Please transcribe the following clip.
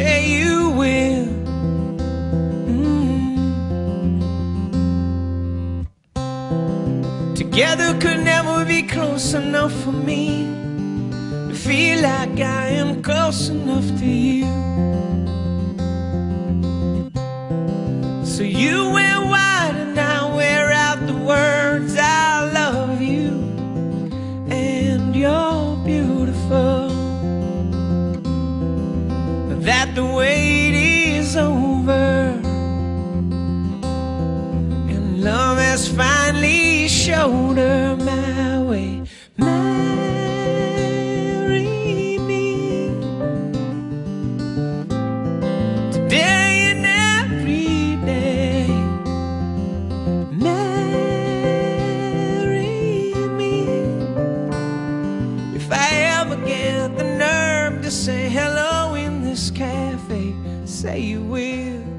Say you will. Mm. Together could never be close enough for me to feel like I am close enough to you. So you is over. And love has finally showed her say you will.